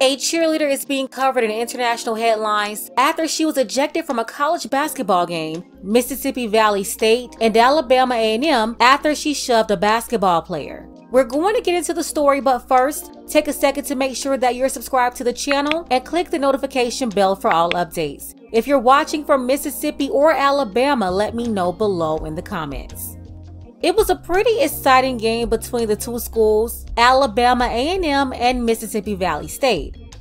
A cheerleader is being covered in international headlines after she was ejected from a college basketball game, Mississippi Valley State and Alabama A&M after she shoved a basketball player. We're going to get into the story, but first, take a second to make sure that you're subscribed to the channel and click the notification bell for all updates. If you're watching from Mississippi or Alabama, let me know below in the comments. It was a pretty exciting game between the two schools, Alabama A&M and Mississippi Valley State.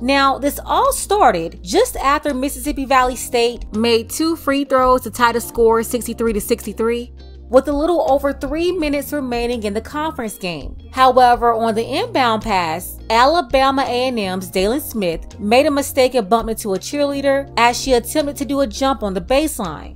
Now, this all started just after Mississippi Valley State made two free throws to tie the score 63 to 63 with a little over 3 minutes remaining in the conference game. However, on the inbound pass, Alabama A&M's Dalen Smith made a mistake and bumped into a cheerleader as she attempted to do a jump on the baseline.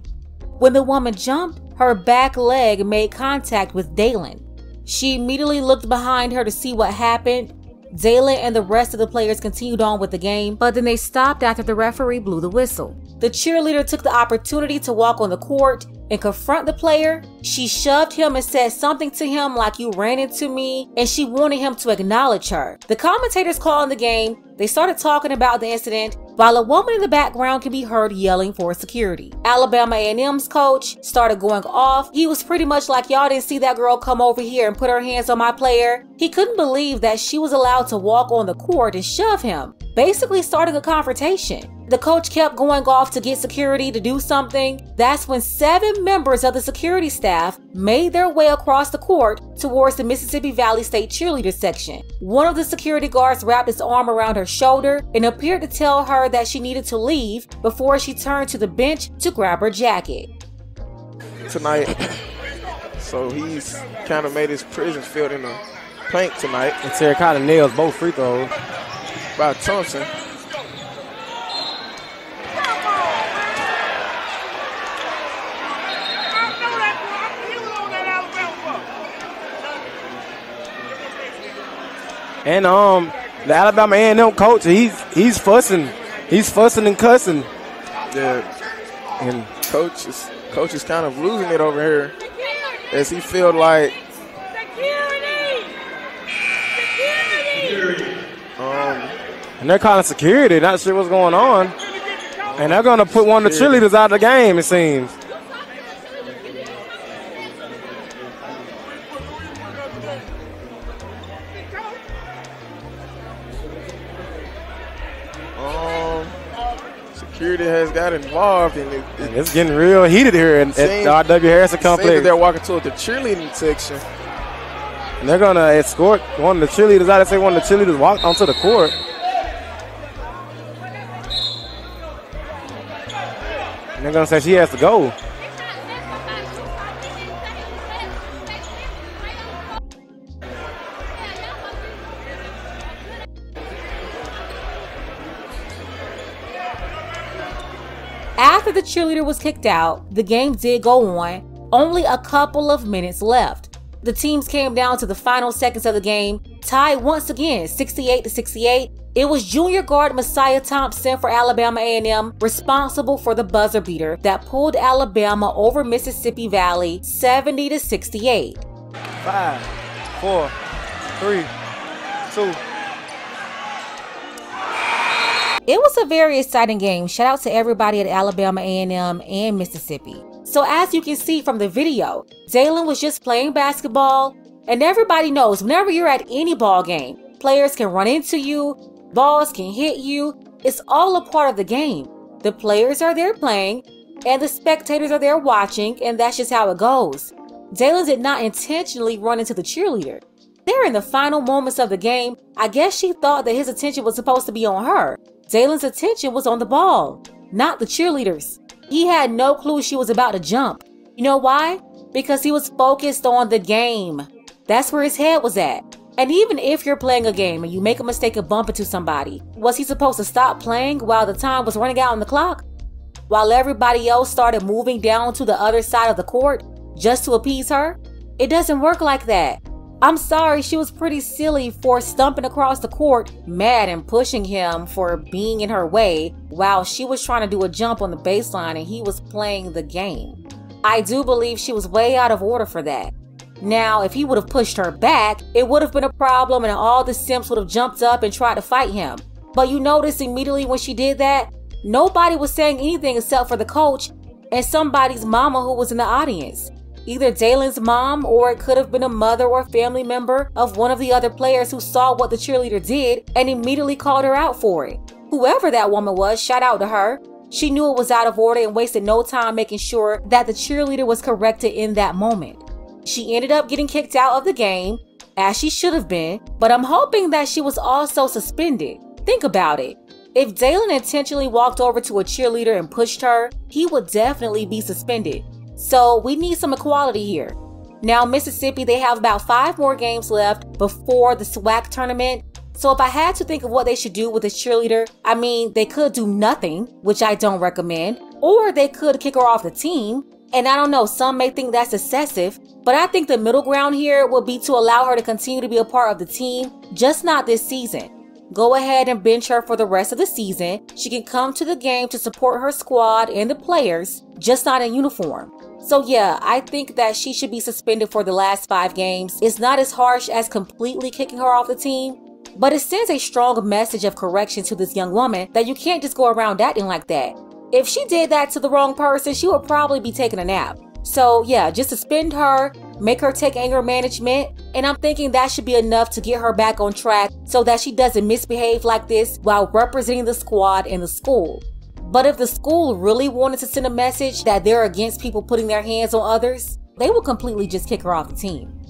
When the woman jumped, her back leg made contact with Dalen. She immediately looked behind her to see what happened. Dalen and the rest of the players continued on with the game, but then they stopped after the referee blew the whistle. The cheerleader took the opportunity to walk on the court and confront the player. She shoved him and said something to him like you ran into me and she wanted him to acknowledge her. The commentators calling the game, they started talking about the incident while a woman in the background can be heard yelling for security. Alabama A&M's coach started going off. He was pretty much like y'all didn't see that girl come over here and put her hands on my player. He couldn't believe that she was allowed to walk on the court and shove him, basically starting a confrontation the coach kept going off to get security to do something. That's when seven members of the security staff made their way across the court towards the Mississippi Valley State cheerleader section. One of the security guards wrapped his arm around her shoulder and appeared to tell her that she needed to leave before she turned to the bench to grab her jacket. Tonight, so he's kind of made his prison field in a plank tonight. And Terracotta nails both free throws. By Thompson. And um, the Alabama A&M coach, he's he's fussing, he's fussing and cussing. Yeah, and coach is coach is kind of losing it over here, as he feel like. Um, and they're calling security, not sure what's going on. And they're going to put one of the cheerleaders out of the game, it seems. Security has got involved, and, it, it, it's getting real heated here at, at R.W. Harrison Complex. they're walking toward the cheerleading section. And they're going to escort one of the cheerleaders out. I say one of the cheerleaders walked onto the court. And they're going to say she has to go. After the cheerleader was kicked out, the game did go on, only a couple of minutes left. The teams came down to the final seconds of the game, tied once again 68 to 68. It was junior guard Messiah Thompson for Alabama A&M responsible for the buzzer beater that pulled Alabama over Mississippi Valley 70 to 68. Five, four, three, two, it was a very exciting game. Shout out to everybody at Alabama A&M and Mississippi. So as you can see from the video, Dalen was just playing basketball, and everybody knows whenever you're at any ball game, players can run into you, balls can hit you. It's all a part of the game. The players are there playing, and the spectators are there watching, and that's just how it goes. Dalen did not intentionally run into the cheerleader. There in the final moments of the game, I guess she thought that his attention was supposed to be on her. Dalen's attention was on the ball, not the cheerleaders. He had no clue she was about to jump. You know why? Because he was focused on the game. That's where his head was at. And even if you're playing a game and you make a mistake and bump into somebody, was he supposed to stop playing while the time was running out on the clock? While everybody else started moving down to the other side of the court just to appease her? It doesn't work like that. I'm sorry, she was pretty silly for stumping across the court, mad and pushing him for being in her way while she was trying to do a jump on the baseline and he was playing the game. I do believe she was way out of order for that. Now, if he would have pushed her back, it would have been a problem and all the simps would have jumped up and tried to fight him. But you notice immediately when she did that, nobody was saying anything except for the coach and somebody's mama who was in the audience. Either Daylon's mom or it could have been a mother or family member of one of the other players who saw what the cheerleader did and immediately called her out for it. Whoever that woman was, shout out to her. She knew it was out of order and wasted no time making sure that the cheerleader was corrected in that moment. She ended up getting kicked out of the game, as she should have been, but I'm hoping that she was also suspended. Think about it. If Daylon intentionally walked over to a cheerleader and pushed her, he would definitely be suspended. So we need some equality here. Now, Mississippi, they have about five more games left before the SWAC tournament. So if I had to think of what they should do with this cheerleader, I mean, they could do nothing, which I don't recommend, or they could kick her off the team. And I don't know, some may think that's excessive, but I think the middle ground here would be to allow her to continue to be a part of the team, just not this season. Go ahead and bench her for the rest of the season. She can come to the game to support her squad and the players, just not in uniform. So yeah, I think that she should be suspended for the last five games. It's not as harsh as completely kicking her off the team, but it sends a strong message of correction to this young woman that you can't just go around acting like that. If she did that to the wrong person, she would probably be taking a nap. So yeah, just suspend her, make her take anger management, and I'm thinking that should be enough to get her back on track so that she doesn't misbehave like this while representing the squad and the school. But if the school really wanted to send a message that they're against people putting their hands on others, they will completely just kick her off the team.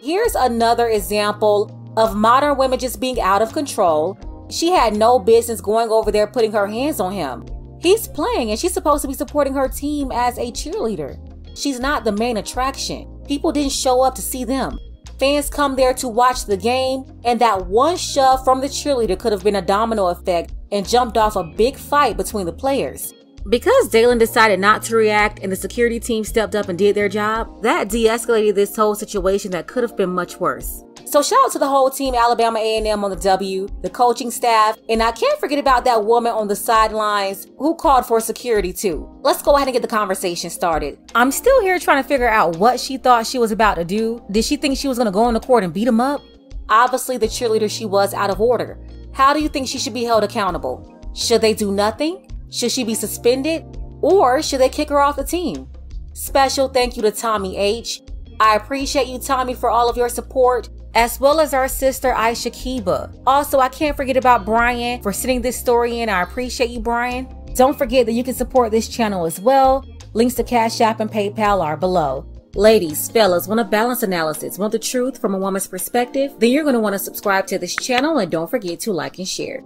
Here's another example of modern women just being out of control. She had no business going over there putting her hands on him. He's playing and she's supposed to be supporting her team as a cheerleader. She's not the main attraction. People didn't show up to see them. Fans come there to watch the game, and that one shove from the cheerleader could have been a domino effect and jumped off a big fight between the players. Because Daylon decided not to react and the security team stepped up and did their job, that de escalated this whole situation that could have been much worse. So shout out to the whole team, Alabama A&M on the W, the coaching staff, and I can't forget about that woman on the sidelines who called for security too. Let's go ahead and get the conversation started. I'm still here trying to figure out what she thought she was about to do. Did she think she was going to go on the court and beat him up? Obviously, the cheerleader she was out of order. How do you think she should be held accountable? Should they do nothing? Should she be suspended? Or should they kick her off the team? Special thank you to Tommy H. I appreciate you, Tommy, for all of your support as well as our sister Aisha Kiba. Also, I can't forget about Brian for sending this story in. I appreciate you, Brian. Don't forget that you can support this channel as well. Links to Cash App and PayPal are below. Ladies, fellas, want a balanced analysis, want the truth from a woman's perspective? Then you're going to want to subscribe to this channel and don't forget to like and share.